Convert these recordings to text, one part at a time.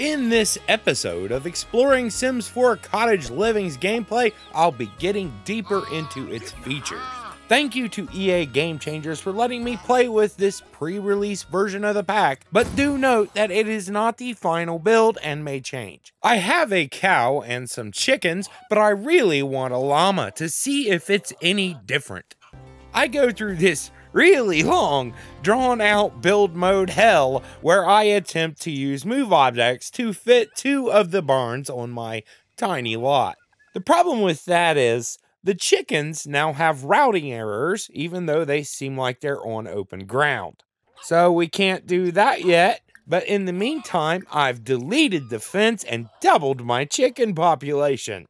In this episode of Exploring Sims 4 Cottage Living's gameplay, I'll be getting deeper into its features. Thank you to EA Game Changers for letting me play with this pre-release version of the pack, but do note that it is not the final build and may change. I have a cow and some chickens, but I really want a llama to see if it's any different. I go through this really long, drawn out build mode hell where I attempt to use move objects to fit two of the barns on my tiny lot. The problem with that is the chickens now have routing errors, even though they seem like they're on open ground. So we can't do that yet. But in the meantime, I've deleted the fence and doubled my chicken population.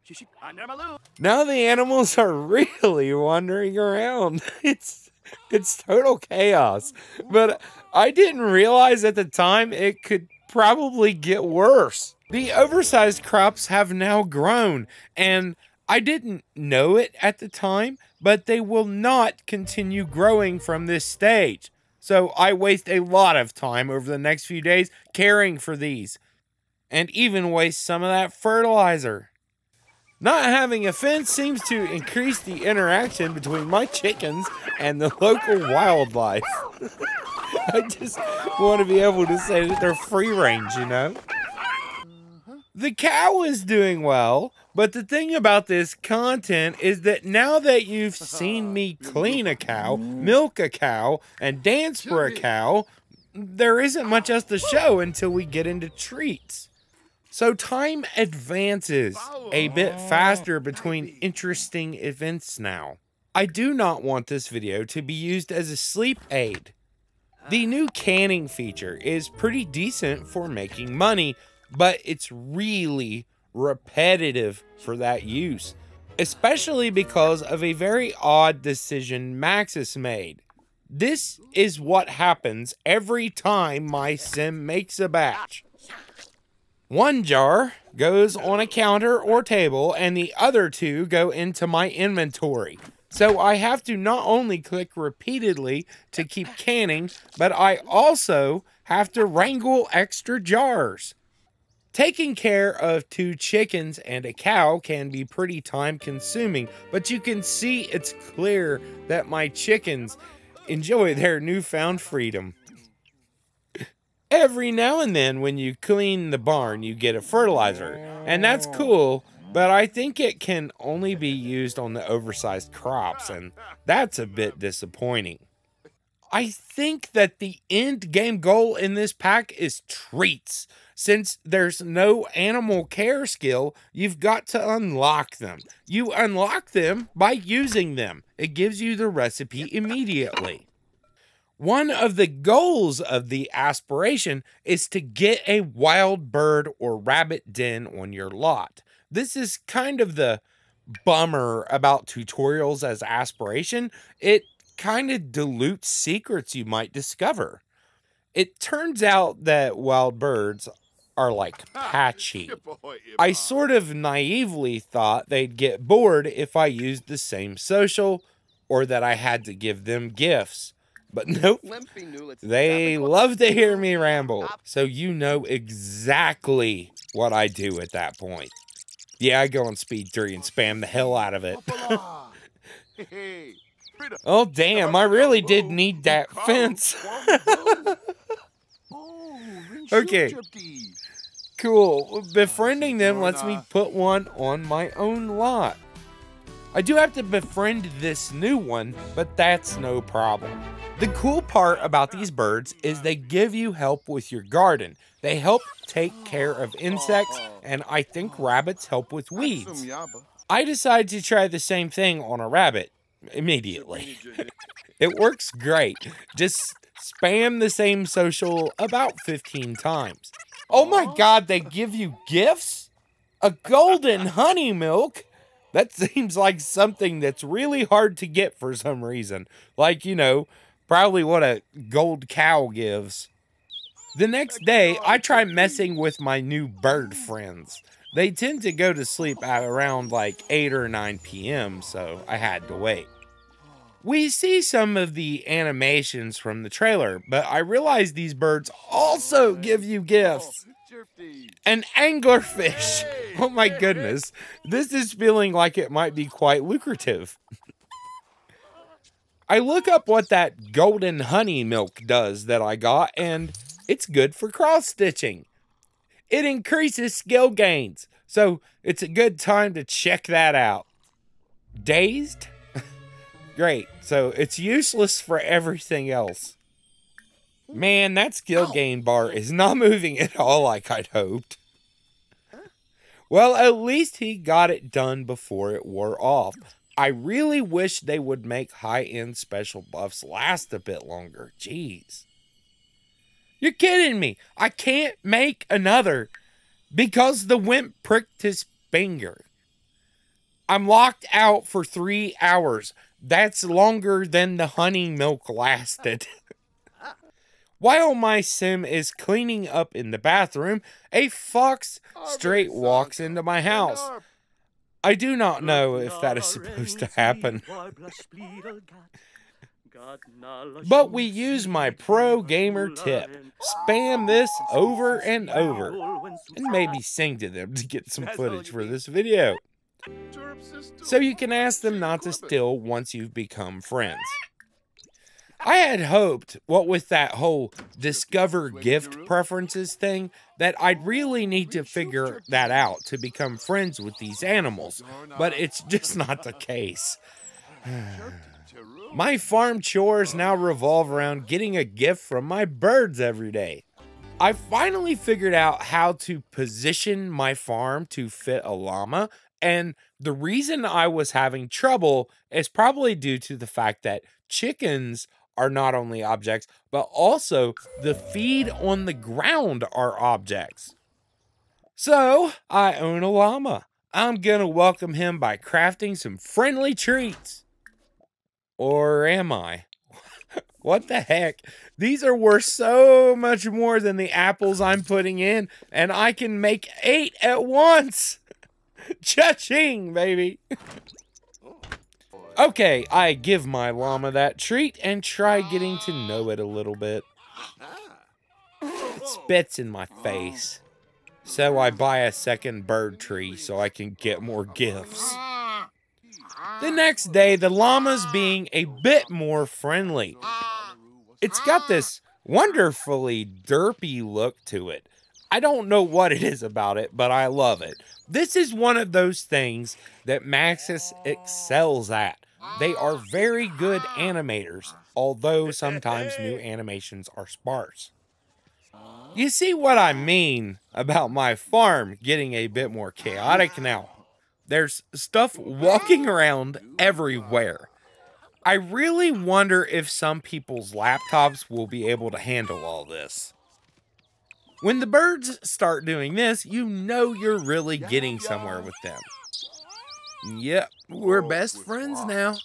Now the animals are really wandering around. It's it's total chaos. But I didn't realize at the time it could probably get worse. The oversized crops have now grown, and I didn't know it at the time, but they will not continue growing from this stage. So I waste a lot of time over the next few days caring for these, and even waste some of that fertilizer. Not having a fence seems to increase the interaction between my chickens and the local wildlife. I just want to be able to say that they're free range, you know? The cow is doing well, but the thing about this content is that now that you've seen me clean a cow, milk a cow, and dance for a cow, there isn't much else to show until we get into treats. So time advances a bit faster between interesting events now. I do not want this video to be used as a sleep aid. The new canning feature is pretty decent for making money, but it's really repetitive for that use, especially because of a very odd decision Maxis made. This is what happens every time my sim makes a batch. One jar goes on a counter or table, and the other two go into my inventory. So I have to not only click repeatedly to keep canning, but I also have to wrangle extra jars. Taking care of two chickens and a cow can be pretty time consuming, but you can see it's clear that my chickens enjoy their newfound freedom. Every now and then, when you clean the barn, you get a fertilizer, and that's oh. cool, but I think it can only be used on the oversized crops, and that's a bit disappointing. I think that the end game goal in this pack is treats. Since there's no animal care skill, you've got to unlock them. You unlock them by using them. It gives you the recipe immediately. One of the goals of the aspiration is to get a wild bird or rabbit den on your lot. This is kind of the bummer about tutorials as aspiration. It kind of dilutes secrets you might discover. It turns out that wild birds are like patchy. I sort of naively thought they'd get bored if I used the same social or that I had to give them gifts. But nope, they love to hear me ramble. So you know exactly what I do at that point. Yeah, I go on speed 3 and spam the hell out of it. oh, damn, I really did need that fence. okay. Cool. Befriending them lets me put one on my own lot. I do have to befriend this new one, but that's no problem. The cool part about these birds is they give you help with your garden. They help take care of insects, and I think rabbits help with weeds. I decided to try the same thing on a rabbit immediately. it works great. Just spam the same social about 15 times. Oh my god, they give you gifts? A golden honey milk? That seems like something that's really hard to get for some reason. Like, you know, probably what a gold cow gives. The next day, I try messing with my new bird friends. They tend to go to sleep at around like 8 or 9 p.m., so I had to wait. We see some of the animations from the trailer, but I realize these birds also give you gifts. An anglerfish. Oh my goodness. This is feeling like it might be quite lucrative. I look up what that golden honey milk does that I got, and it's good for cross stitching. It increases skill gains, so it's a good time to check that out. Dazed? Great, so it's useless for everything else. Man, that skill oh. gain bar is not moving at all like I'd hoped. Well, at least he got it done before it wore off. I really wish they would make high-end special buffs last a bit longer. Jeez. You're kidding me. I can't make another because the wimp pricked his finger. I'm locked out for three hours. That's longer than the honey milk lasted. While my sim is cleaning up in the bathroom, a fox straight walks into my house. I do not know if that is supposed to happen. But we use my pro gamer tip. Spam this over and over. And maybe sing to them to get some footage for this video. So you can ask them not to steal once you've become friends. I had hoped, what with that whole discover gift preferences thing, that I'd really need to figure that out to become friends with these animals, but it's just not the case. my farm chores now revolve around getting a gift from my birds every day. I finally figured out how to position my farm to fit a llama, and the reason I was having trouble is probably due to the fact that chickens are not only objects, but also the feed on the ground are objects. So, I own a llama. I'm gonna welcome him by crafting some friendly treats. Or am I? what the heck? These are worth so much more than the apples I'm putting in, and I can make eight at once. Cha-ching, baby. Okay, I give my llama that treat and try getting to know it a little bit. It spits in my face. So I buy a second bird tree so I can get more gifts. The next day, the llama's being a bit more friendly. It's got this wonderfully derpy look to it. I don't know what it is about it, but I love it. This is one of those things that Maxis excels at. They are very good animators, although sometimes new animations are sparse. You see what I mean about my farm getting a bit more chaotic now. There's stuff walking around everywhere. I really wonder if some people's laptops will be able to handle all this. When the birds start doing this, you know you're really getting somewhere with them. Yep, we're best friends now.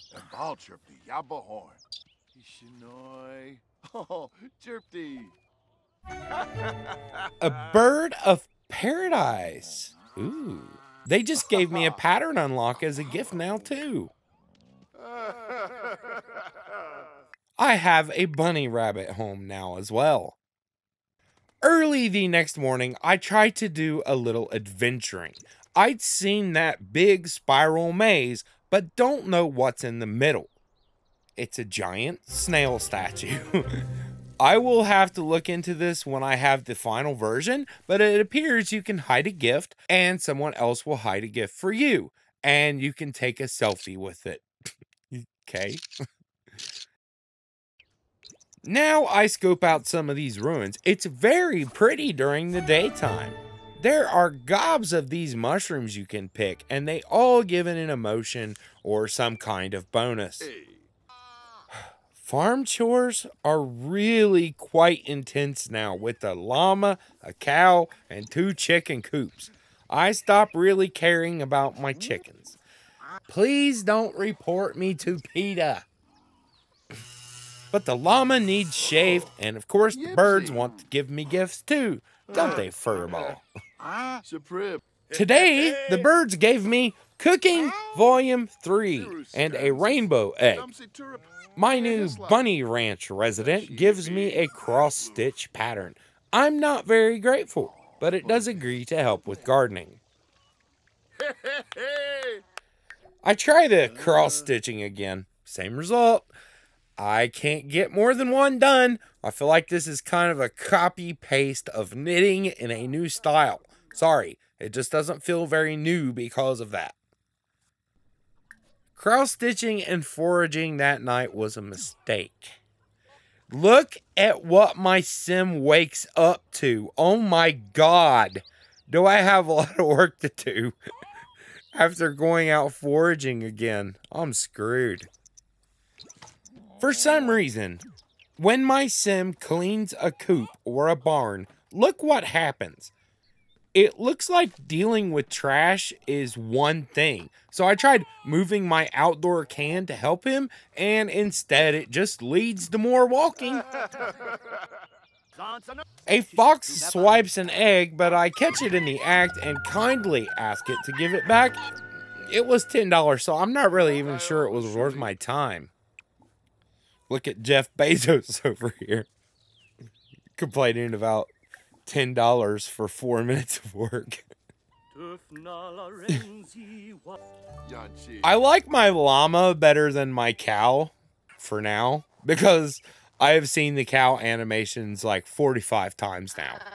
A bird of paradise. Ooh. They just gave me a pattern unlock as a gift now, too. I have a bunny rabbit home now as well. Early the next morning, I tried to do a little adventuring. I'd seen that big spiral maze, but don't know what's in the middle. It's a giant snail statue. I will have to look into this when I have the final version, but it appears you can hide a gift and someone else will hide a gift for you, and you can take a selfie with it. okay. now I scope out some of these ruins. It's very pretty during the daytime. There are gobs of these mushrooms you can pick, and they all give it an emotion or some kind of bonus. Farm chores are really quite intense now with a llama, a cow, and two chicken coops. I stopped really caring about my chickens. Please don't report me to PETA. But the llama needs shaved, and of course the birds want to give me gifts too, don't they, furball? Today, the birds gave me Cooking Volume 3 and a rainbow egg. My new Bunny Ranch resident gives me a cross stitch pattern. I'm not very grateful. but it does agree to help with gardening. I try the cross stitching again. Same result. I can't get more than one done. I feel like this is kind of a copy paste of knitting in a new style. Sorry, it just doesn't feel very new because of that. Cross stitching and foraging that night was a mistake. Look at what my sim wakes up to. Oh my god. Do I have a lot of work to do after going out foraging again? I'm screwed. For some reason, when my sim cleans a coop or a barn, look what happens it looks like dealing with trash is one thing. So I tried moving my outdoor can to help him, and instead it just leads to more walking. A fox swipes an egg, but I catch it in the act and kindly ask it to give it back. It was $10, so I'm not really even sure it was worth my time. Look at Jeff Bezos over here complaining about ten dollars for four minutes of work. I like my llama better than my cow for now because I have seen the cow animations like 45 times now.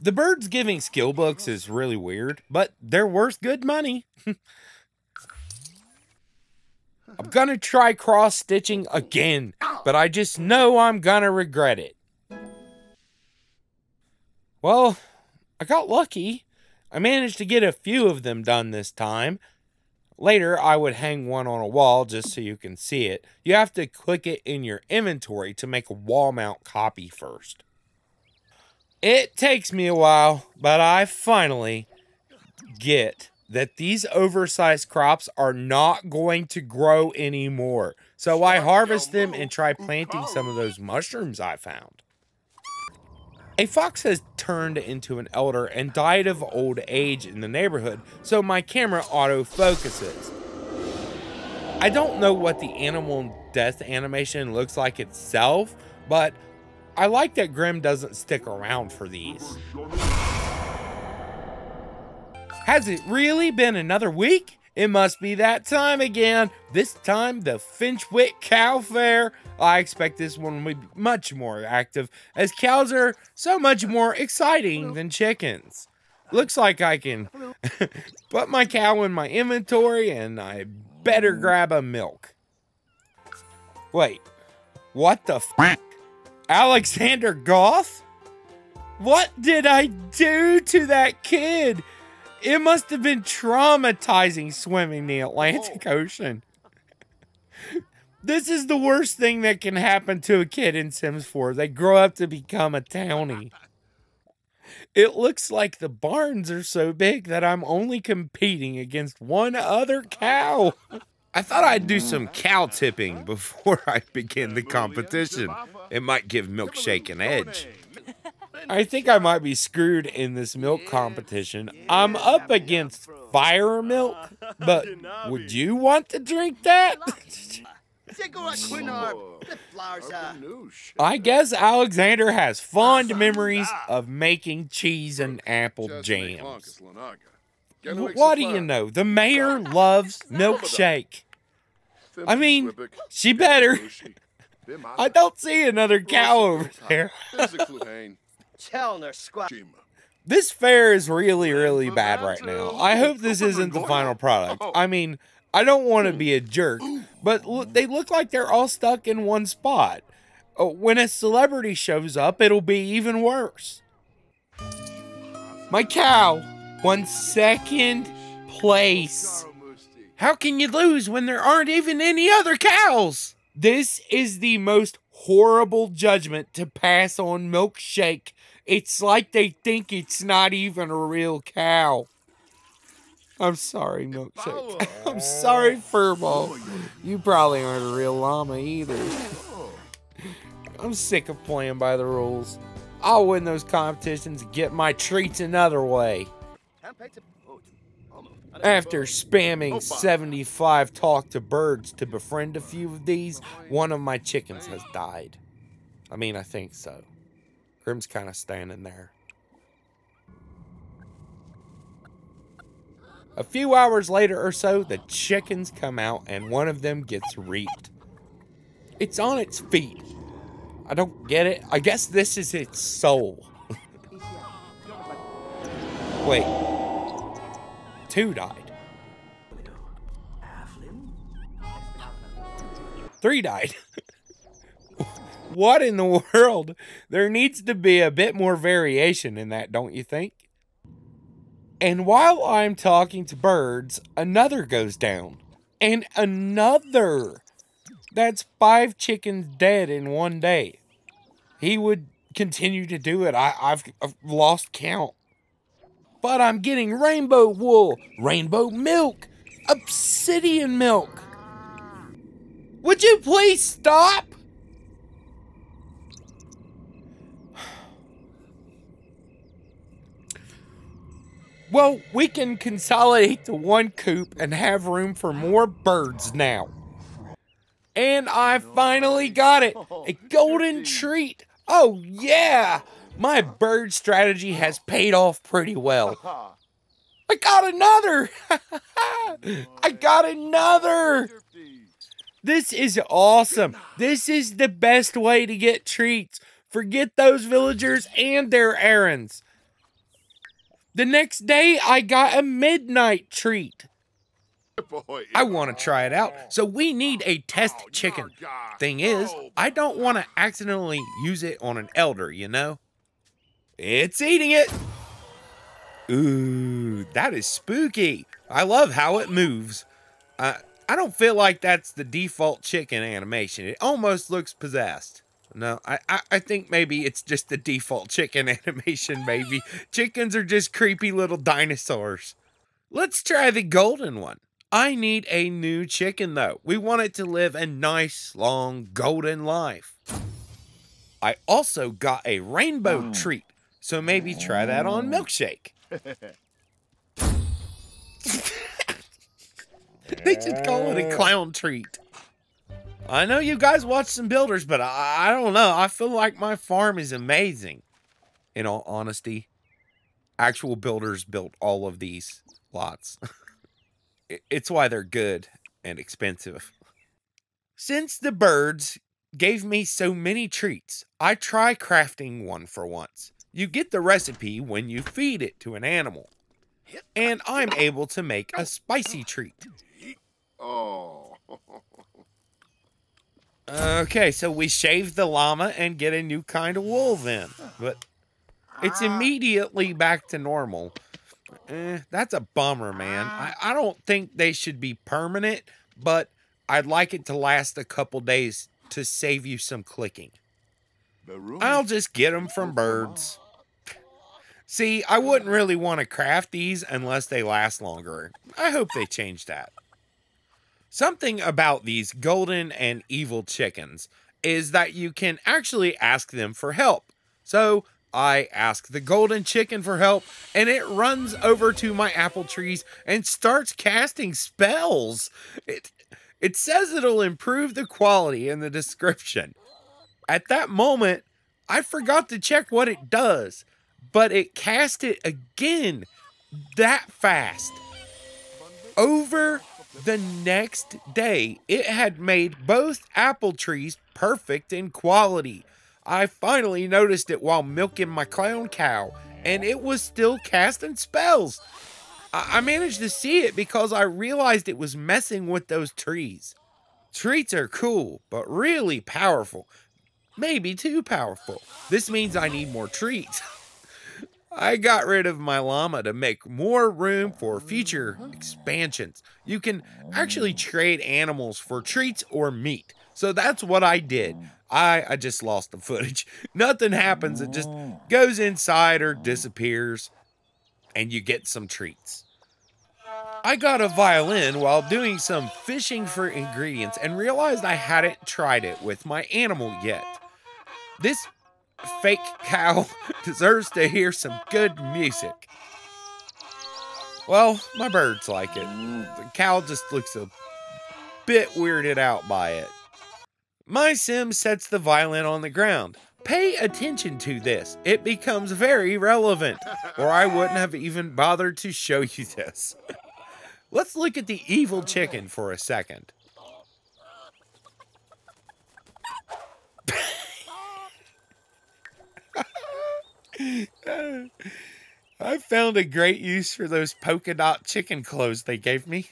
The birds giving skill books is really weird, but they're worth good money. I'm gonna try cross stitching again, but I just know I'm gonna regret it. Well, I got lucky. I managed to get a few of them done this time. Later, I would hang one on a wall just so you can see it. You have to click it in your inventory to make a wall mount copy first. It takes me a while, but I finally get that these oversized crops are not going to grow anymore. So I harvest them and try planting some of those mushrooms I found. A fox has turned into an elder and died of old age in the neighborhood, so my camera auto focuses. I don't know what the animal death animation looks like itself, but I like that Grim doesn't stick around for these. Has it really been another week? It must be that time again. This time, the Finchwick Cow Fair. I expect this one will be much more active, as cows are so much more exciting than chickens. Looks like I can put my cow in my inventory, and I better grab a milk. Wait, what the f? Alexander Goth? What did I do to that kid? It must have been traumatizing swimming the Atlantic oh. Ocean. this is the worst thing that can happen to a kid in Sims 4. They grow up to become a townie. It looks like the barns are so big that I'm only competing against one other cow. I thought I'd do some cow tipping before I begin the competition. It might give Milkshake an edge. I think I might be screwed in this milk competition. I'm up against fire milk, but would you want to drink that? I guess Alexander has fond memories of making cheese and apple jams. What do you know? The mayor loves milkshake. I mean, she better. I don't see another cow over there. This fair is really, really bad right now. I hope this isn't the final product. I mean, I don't want to be a jerk, but look, they look like they're all stuck in one spot. Uh, when a celebrity shows up, it'll be even worse. My cow won second place. How can you lose when there aren't even any other cows? This is the most horrible judgment to pass on Milkshake it's like they think it's not even a real cow. I'm sorry, Milkshake. I'm sorry, Furball. You probably aren't a real llama either. I'm sick of playing by the rules. I'll win those competitions and get my treats another way. After spamming 75 talk to birds to befriend a few of these, one of my chickens has died. I mean, I think so. Grim's kind of standing there. A few hours later or so, the chickens come out and one of them gets reaped. It's on its feet. I don't get it. I guess this is its soul. Wait. Two died. Three died. what in the world? There needs to be a bit more variation in that, don't you think? And while I'm talking to birds, another goes down. And another. That's five chickens dead in one day. He would continue to do it. I, I've lost count. But I'm getting rainbow wool, rainbow milk, obsidian milk. Would you please stop? Well, we can consolidate to one coop and have room for more birds now. And I finally got it. A golden treat. Oh, yeah. My bird strategy has paid off pretty well. I got another. I got another. This is awesome. This is the best way to get treats. Forget those villagers and their errands. The next day, I got a midnight treat. I want to try it out, so we need a test chicken. Thing is, I don't want to accidentally use it on an elder, you know? It's eating it. Ooh, that is spooky. I love how it moves. Uh, I don't feel like that's the default chicken animation. It almost looks possessed. No, I, I, I think maybe it's just the default chicken animation, maybe. Chickens are just creepy little dinosaurs. Let's try the golden one. I need a new chicken, though. We want it to live a nice, long, golden life. I also got a rainbow oh. treat, so maybe try that on Milkshake. they should call it a clown treat. I know you guys watch some builders, but I, I don't know. I feel like my farm is amazing. In all honesty, actual builders built all of these lots. it's why they're good and expensive. Since the birds gave me so many treats, I try crafting one for once. You get the recipe when you feed it to an animal. And I'm able to make a spicy treat. Oh. Okay, so we shave the llama and get a new kind of wool then. But it's immediately back to normal. Eh, that's a bummer, man. I, I don't think they should be permanent, but I'd like it to last a couple days to save you some clicking. I'll just get them from birds. See, I wouldn't really want to craft these unless they last longer. I hope they change that. Something about these golden and evil chickens is that you can actually ask them for help. So I ask the golden chicken for help, and it runs over to my apple trees and starts casting spells. It, it says it'll improve the quality in the description. At that moment, I forgot to check what it does, but it cast it again that fast. Over the next day, it had made both apple trees perfect in quality. I finally noticed it while milking my clown cow, and it was still casting spells. I, I managed to see it because I realized it was messing with those trees. Treats are cool, but really powerful. Maybe too powerful. This means I need more treats. I got rid of my llama to make more room for future mm-hmm. expansions. You can actually mm. trade animals for treats or meat. So that's what I did. Mm. I, I just lost the footage. Nothing happens. It just mm. goes inside or disappears, and you get some treats. I got a violin while doing some fishing for ingredients and realized I hadn't tried it with my animal yet. This fake cow deserves to hear some good music. Well, my birds like it. The cow just looks a bit weirded out by it. My sim sets the violin on the ground. Pay attention to this. It becomes very relevant, or I wouldn't have even bothered to show you this. Let's look at the evil chicken for a second. I found a great use for those polka dot chicken clothes they gave me.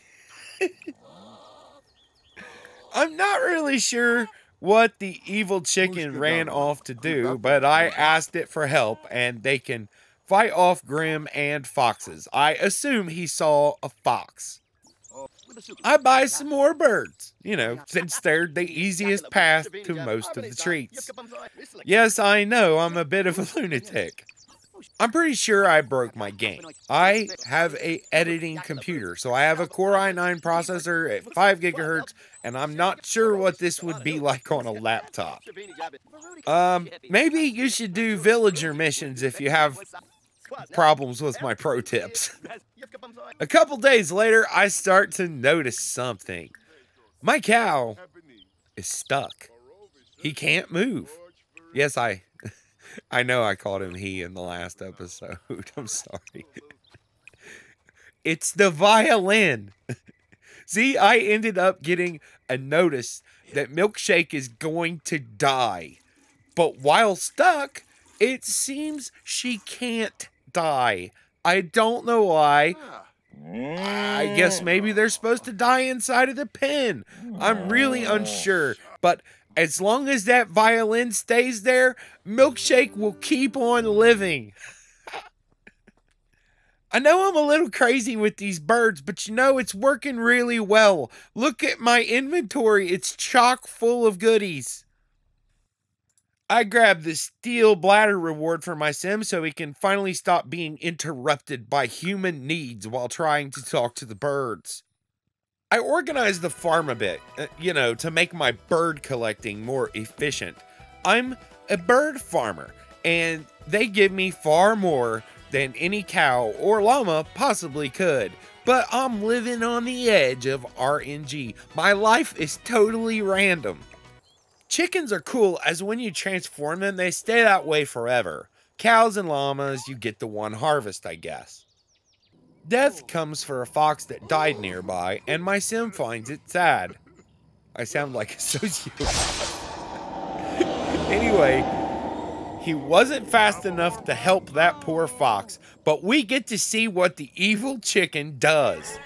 I'm not really sure what the evil chicken ran off to do, but I asked it for help and they can fight off Grim and foxes. I assume he saw a fox. I buy some more birds, you know, since they're the easiest path to most of the treats. Yes, I know, I'm a bit of a lunatic. I'm pretty sure I broke my game. I have a editing computer, so I have a Core i9 processor at 5 gigahertz, and I'm not sure what this would be like on a laptop. Um, maybe you should do villager missions if you have problems with my pro tips. A couple days later, I start to notice something. My cow is stuck. He can't move. Yes, I I know I called him he in the last episode. I'm sorry. It's the violin. See, I ended up getting a notice that Milkshake is going to die. But while stuck, it seems she can't die. I don't know why. I guess maybe they're supposed to die inside of the pen. I'm really unsure. But as long as that violin stays there, Milkshake will keep on living. I know I'm a little crazy with these birds, but you know, it's working really well. Look at my inventory, it's chock full of goodies. I grabbed the steel bladder reward for my sim so he can finally stop being interrupted by human needs while trying to talk to the birds. I organized the farm a bit, uh, you know, to make my bird collecting more efficient. I'm a bird farmer, and they give me far more than any cow or llama possibly could. But I'm living on the edge of RNG. My life is totally random. Chickens are cool as when you transform them, they stay that way forever. Cows and llamas, you get the one harvest, I guess. Death oh. comes for a fox that died nearby, and my sim finds it sad. I sound like a sociopath. anyway, he wasn't fast enough to help that poor fox, but we get to see what the evil chicken does.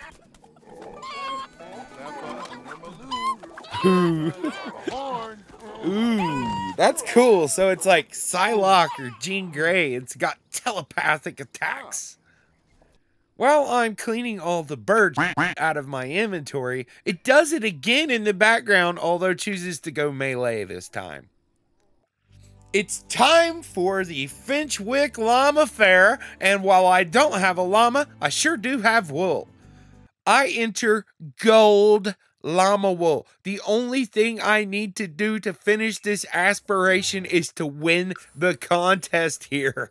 Ooh. That's cool. So it's like Psylocke or Jean Grey. It's got telepathic attacks. While I'm cleaning all the birds out of my inventory, it does it again in the background, although chooses to go melee this time. It's time for the Finchwick Llama Fair, and while I don't have a llama, I sure do have wool. I enter gold llama wool. The only thing I need to do to finish this aspiration is to win the contest here.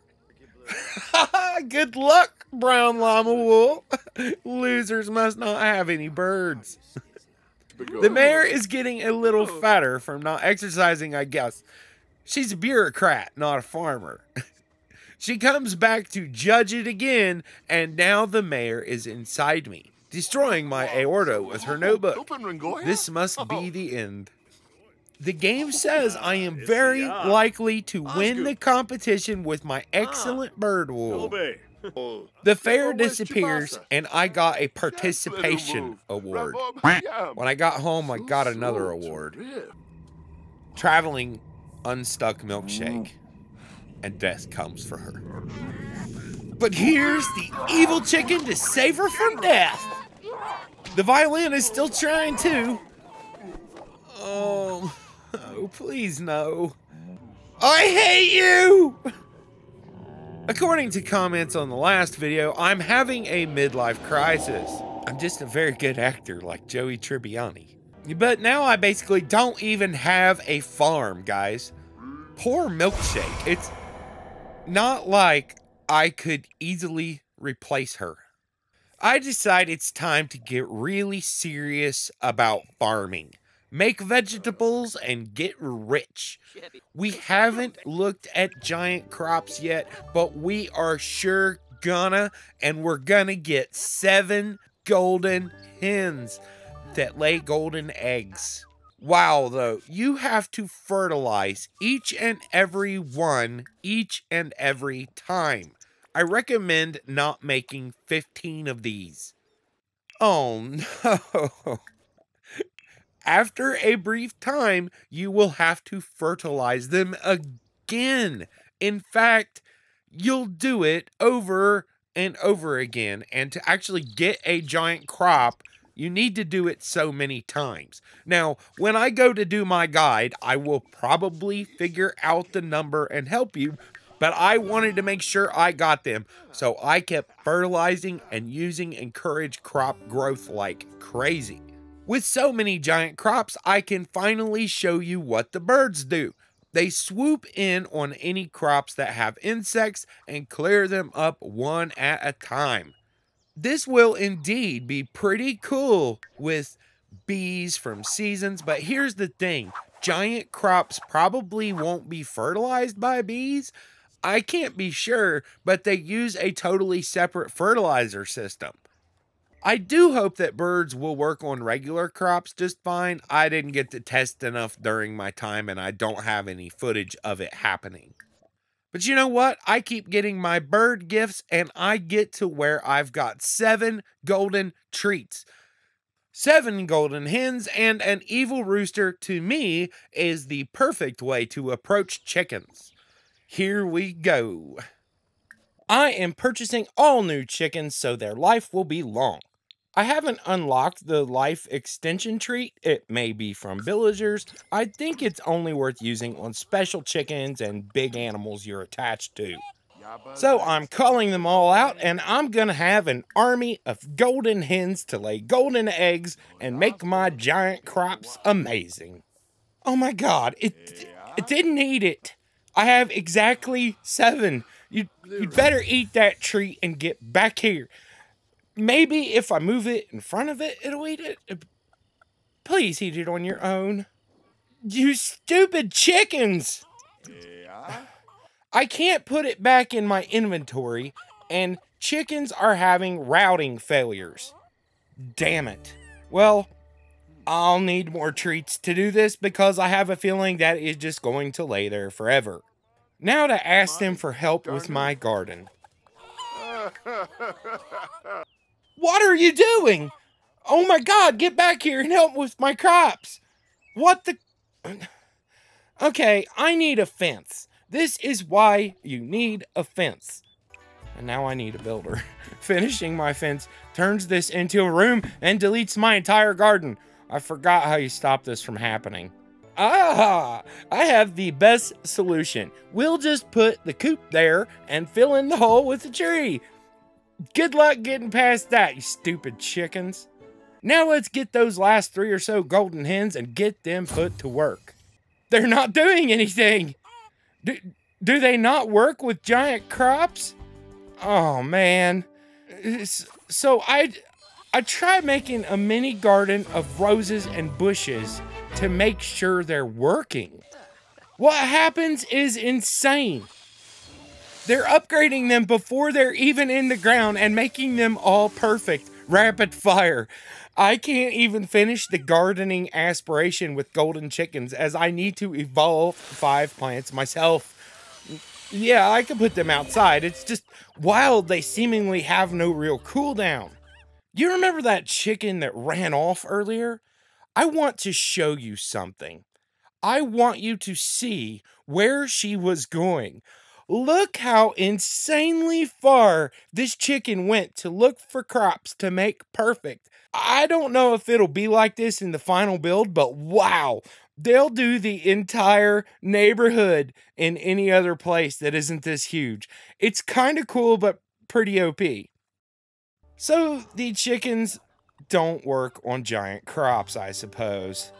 Good luck, brown llama wool. Losers must not have any birds. the mayor is getting a little fatter from not exercising, I guess. She's a bureaucrat, not a farmer. she comes back to judge it again, and now the mayor is inside me, destroying my aorta with her notebook. This must be the end. The game says I am very likely to win the competition with my excellent bird wool. The fair disappears, and I got a participation award. When I got home, I got another award. Traveling unstuck milkshake, and death comes for her. But here's the evil chicken to save her from death. The violin is still trying to. Oh. Oh, please no. I hate you! According to comments on the last video, I'm having a midlife crisis. I'm just a very good actor like Joey Tribbiani. But now I basically don't even have a farm, guys. Poor Milkshake. It's not like I could easily replace her. I decide it's time to get really serious about farming make vegetables, and get rich. We haven't looked at giant crops yet, but we are sure gonna, and we're gonna get seven golden hens that lay golden eggs. Wow, though, you have to fertilize each and every one each and every time. I recommend not making 15 of these. Oh no. After a brief time, you will have to fertilize them again. In fact, you'll do it over and over again. And to actually get a giant crop, you need to do it so many times. Now, when I go to do my guide, I will probably figure out the number and help you, but I wanted to make sure I got them. So I kept fertilizing and using encouraged crop growth like crazy. With so many giant crops, I can finally show you what the birds do. They swoop in on any crops that have insects and clear them up one at a time. This will indeed be pretty cool with bees from seasons, but here's the thing. Giant crops probably won't be fertilized by bees. I can't be sure, but they use a totally separate fertilizer system. I do hope that birds will work on regular crops just fine. I didn't get to test enough during my time and I don't have any footage of it happening. But you know what? I keep getting my bird gifts and I get to where I've got seven golden treats. Seven golden hens and an evil rooster to me is the perfect way to approach chickens. Here we go. I am purchasing all new chickens so their life will be long. I haven't unlocked the life extension treat. It may be from villagers. I think it's only worth using on special chickens and big animals you're attached to. So I'm calling them all out and I'm going to have an army of golden hens to lay golden eggs and make my giant crops amazing. Oh my god, it, it didn't eat it. I have exactly seven. You, you'd better eat that treat and get back here. Maybe if I move it in front of it, it'll eat it. Please eat it on your own. You stupid chickens! Yeah. I can't put it back in my inventory, and chickens are having routing failures. Damn it. Well, I'll need more treats to do this because I have a feeling that is just going to lay there forever. Now to ask them for help with my garden. What are you doing? Oh my god, get back here and help with my crops. What the... Okay, I need a fence. This is why you need a fence. And now I need a builder. Finishing my fence turns this into a room and deletes my entire garden. I forgot how you stop this from happening. Ah, I have the best solution. We'll just put the coop there and fill in the hole with a tree. Good luck getting past that, you stupid chickens. Now let's get those last three or so golden hens and get them put to work. They're not doing anything. Do, do they not work with giant crops? Oh man. So I I tried making a mini garden of roses and bushes to make sure they're working. What happens is insane. They're upgrading them before they're even in the ground and making them all perfect. Rapid fire. I can't even finish the gardening aspiration with golden chickens as I need to evolve five plants myself. Yeah, I could put them outside. It's just wild they seemingly have no real cooldown. You remember that chicken that ran off earlier? I want to show you something. I want you to see where she was going. Look how insanely far this chicken went to look for crops to make perfect. I don't know if it'll be like this in the final build, but wow, they'll do the entire neighborhood in any other place that isn't this huge. It's kind of cool, but pretty OP. So the chickens don't work on giant crops, I suppose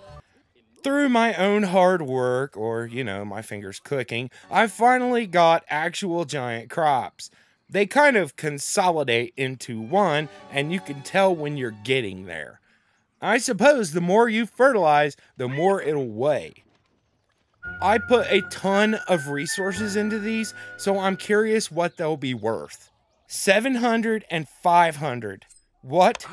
through my own hard work, or, you know, my fingers cooking, I finally got actual giant crops. They kind of consolidate into one, and you can tell when you're getting there. I suppose the more you fertilize, the more it'll weigh. I put a ton of resources into these, so I'm curious what they'll be worth. 700 and 500. What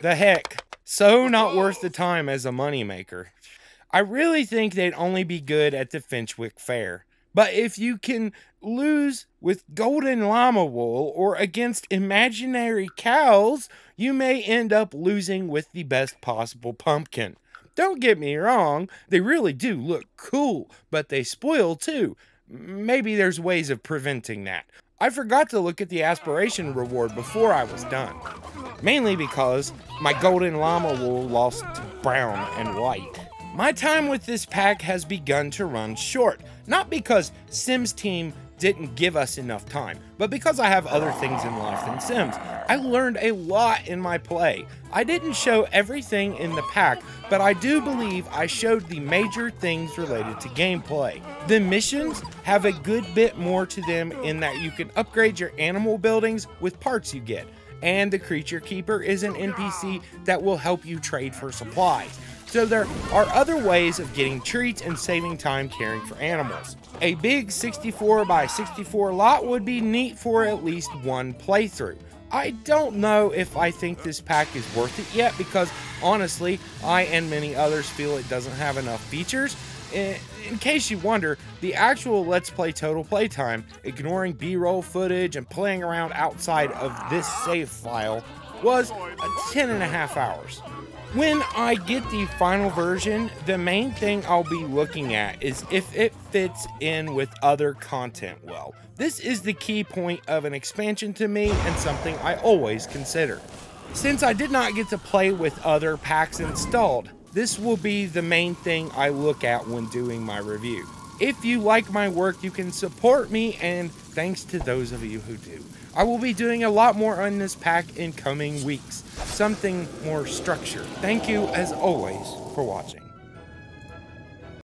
the heck? So not worth the time as a moneymaker. I really think they'd only be good at the Finchwick Fair. But if you can lose with golden llama wool or against imaginary cows, you may end up losing with the best possible pumpkin. Don't get me wrong, they really do look cool, but they spoil too. Maybe there's ways of preventing that. I forgot to look at the aspiration reward before I was done. Mainly because my golden llama wool lost to brown and white. My time with this pack has begun to run short, not because Sims Team didn't give us enough time, but because I have other things in life than Sims. I learned a lot in my play. I didn't show everything in the pack, but I do believe I showed the major things related to gameplay. The missions have a good bit more to them in that you can upgrade your animal buildings with parts you get, and the creature keeper is an NPC that will help you trade for supplies. So there are other ways of getting treats and saving time caring for animals. A big 64 by 64 lot would be neat for at least one playthrough. I don't know if I think this pack is worth it yet because honestly, I and many others feel it doesn't have enough features. In, case you wonder, the actual Let's Play total playtime, ignoring B-roll footage and playing around outside of this save file, was 10 and a half hours. When I get the final version, the main thing I'll be looking at is if it fits in with other content well. This is the key point of an expansion to me and something I always consider. Since I did not get to play with other packs installed, this will be the main thing I look at when doing my review. If you like my work, you can support me, and thanks to those of you who do. I will be doing a lot more on this pack in coming weeks, something more structured. Thank you, as always, for watching.